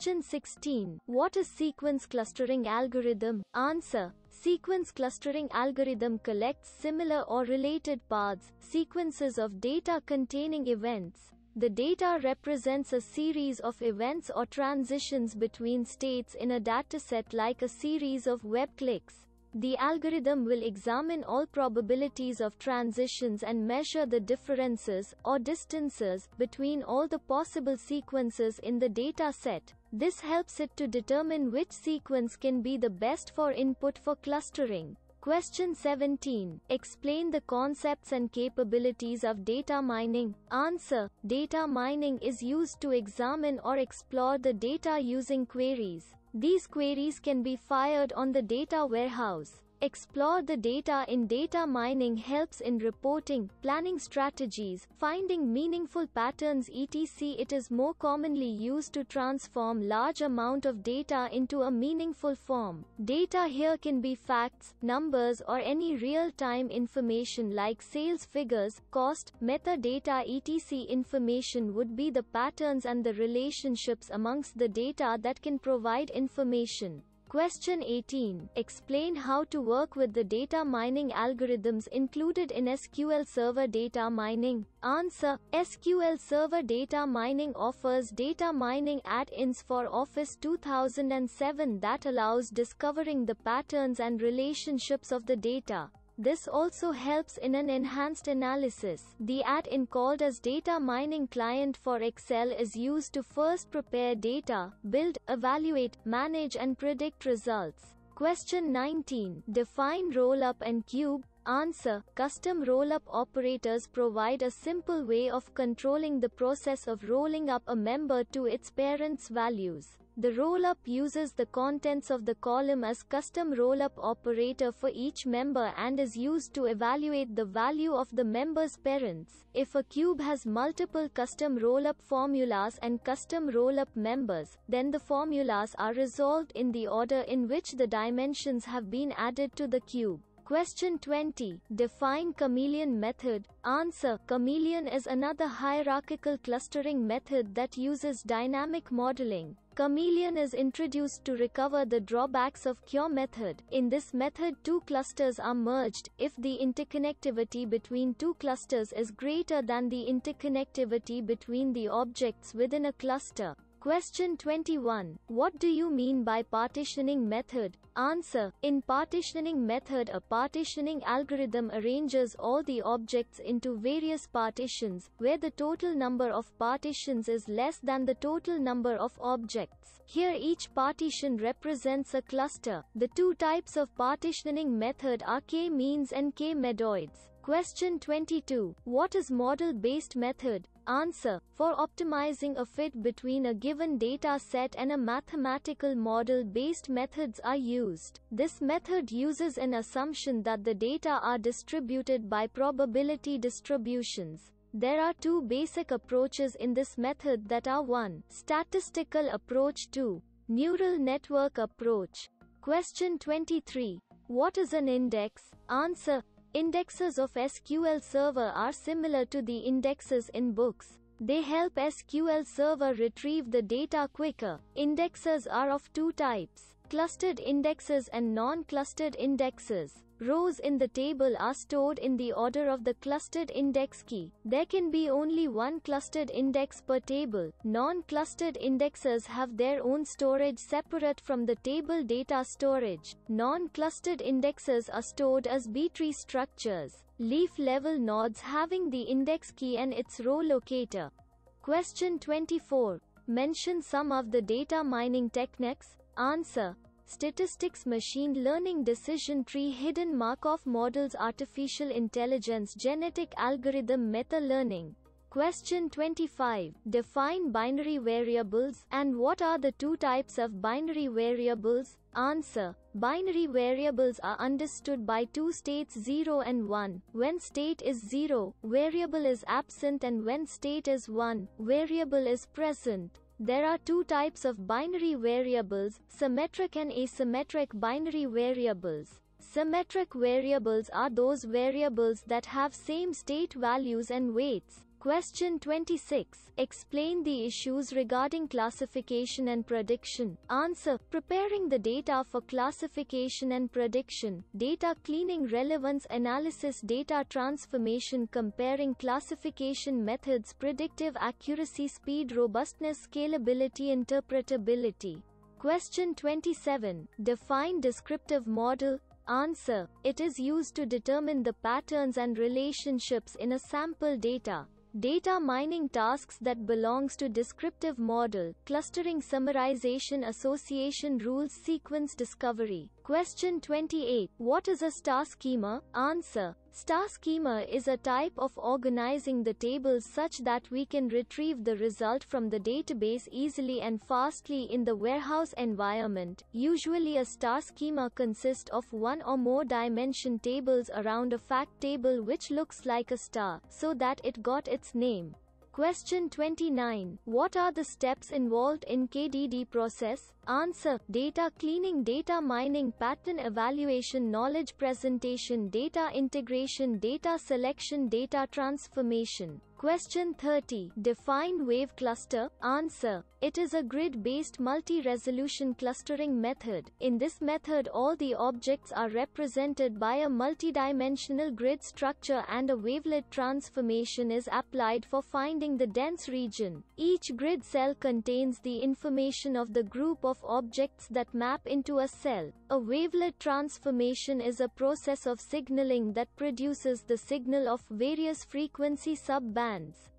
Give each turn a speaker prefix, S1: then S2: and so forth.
S1: Question 16. What is sequence clustering algorithm? Answer. Sequence clustering algorithm collects similar or related paths, sequences of data containing events. The data represents a series of events or transitions between states in a dataset like a series of web clicks. The algorithm will examine all probabilities of transitions and measure the differences, or distances, between all the possible sequences in the data set. This helps it to determine which sequence can be the best for input for clustering. Question 17. Explain the concepts and capabilities of data mining. Answer. Data mining is used to examine or explore the data using queries. These queries can be fired on the data warehouse. Explore the data in data mining helps in reporting, planning strategies, finding meaningful patterns etc. It is more commonly used to transform large amount of data into a meaningful form. Data here can be facts, numbers or any real-time information like sales figures, cost, metadata etc. Information would be the patterns and the relationships amongst the data that can provide information. Question 18. Explain how to work with the data mining algorithms included in SQL Server data mining. Answer. SQL Server data mining offers data mining add-ins for Office 2007 that allows discovering the patterns and relationships of the data. This also helps in an enhanced analysis. The add-in called as Data Mining Client for Excel is used to first prepare data, build, evaluate, manage and predict results. Question 19. Define rollup and cube. Answer. Custom rollup operators provide a simple way of controlling the process of rolling up a member to its parent's values. The rollup uses the contents of the column as custom rollup operator for each member and is used to evaluate the value of the member's parents. If a cube has multiple custom rollup formulas and custom rollup members, then the formulas are resolved in the order in which the dimensions have been added to the cube. Question 20. Define chameleon method. Answer. Chameleon is another hierarchical clustering method that uses dynamic modeling. Chameleon is introduced to recover the drawbacks of CURE method. In this method two clusters are merged, if the interconnectivity between two clusters is greater than the interconnectivity between the objects within a cluster. Question 21. What do you mean by partitioning method? Answer. In partitioning method a partitioning algorithm arranges all the objects into various partitions, where the total number of partitions is less than the total number of objects. Here each partition represents a cluster. The two types of partitioning method are k-means and k-medoids. Question 22. What is model-based method? Answer. For optimizing a fit between a given data set and a mathematical model-based methods are used. This method uses an assumption that the data are distributed by probability distributions. There are two basic approaches in this method that are 1. Statistical approach 2. Neural network approach. Question 23. What is an index? Answer. Indexes of SQL Server are similar to the indexes in books. They help SQL Server retrieve the data quicker. Indexes are of two types clustered indexes and non-clustered indexes. Rows in the table are stored in the order of the clustered index key. There can be only one clustered index per table. Non-clustered indexes have their own storage separate from the table data storage. Non-clustered indexes are stored as B-tree structures. Leaf-level nodes having the index key and its row locator. Question 24. Mention some of the data mining techniques. Answer. Statistics Machine Learning Decision Tree Hidden Markov Models Artificial Intelligence Genetic Algorithm Meta-Learning Question 25. Define binary variables, and what are the two types of binary variables? Answer. Binary variables are understood by two states 0 and 1. When state is 0, variable is absent and when state is 1, variable is present. There are two types of binary variables, symmetric and asymmetric binary variables. Symmetric variables are those variables that have same state values and weights. Question 26. Explain the issues regarding classification and prediction. Answer. Preparing the data for classification and prediction. Data cleaning relevance analysis data transformation comparing classification methods predictive accuracy speed robustness scalability interpretability. Question 27. Define descriptive model. Answer. It is used to determine the patterns and relationships in a sample data. Data mining tasks that belongs to descriptive model, clustering summarization association rules sequence discovery. Question 28. What is a star schema? Answer. Star schema is a type of organizing the tables such that we can retrieve the result from the database easily and fastly in the warehouse environment. Usually a star schema consists of one or more dimension tables around a fact table which looks like a star, so that it got its name. Question 29. What are the steps involved in KDD process? Answer. Data cleaning, data mining, pattern evaluation, knowledge presentation, data integration, data selection, data transformation. Question 30. Define wave cluster. Answer. It is a grid-based multi-resolution clustering method. In this method all the objects are represented by a multidimensional grid structure and a wavelet transformation is applied for finding the dense region. Each grid cell contains the information of the group of objects that map into a cell. A wavelet transformation is a process of signaling that produces the signal of various frequency subbands.